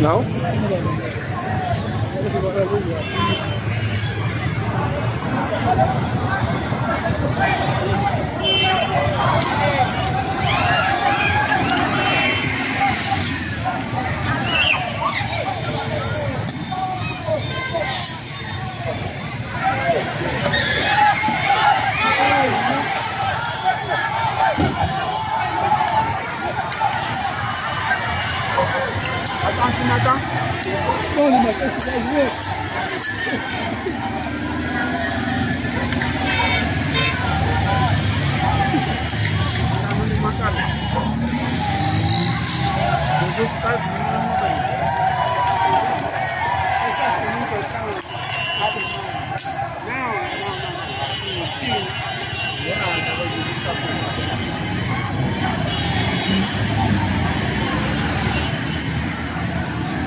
Now? 中通りまで左へ。Thank you.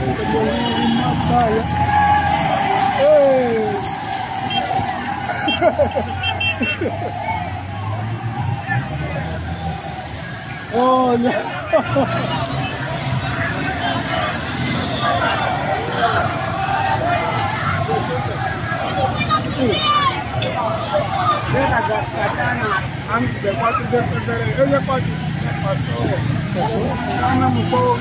Vai ver. Batalha. Ei! Olha! Era gastar antes de quatro de. Eu já quase passou. Passou? Ah, não, sou